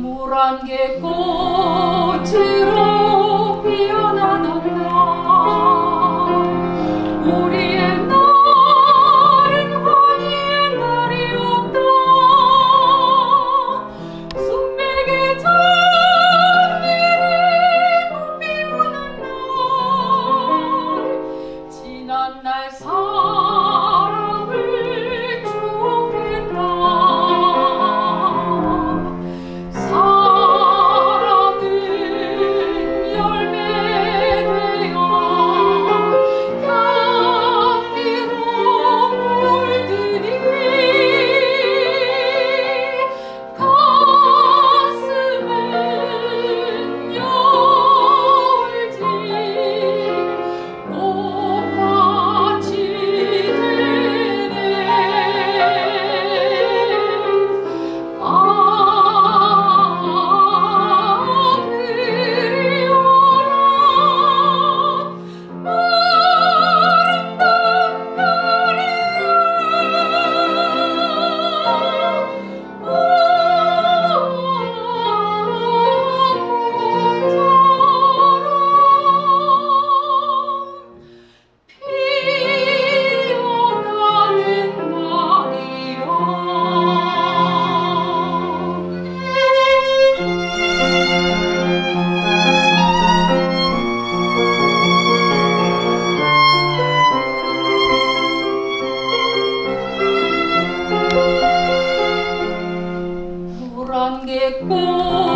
Murange ko che